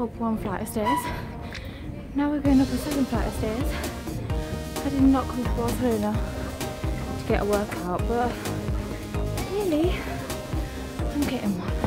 up one flight of stairs. Now we're going up a second flight of stairs. I did not come to Barcelona to get a workout, but really, I'm getting one.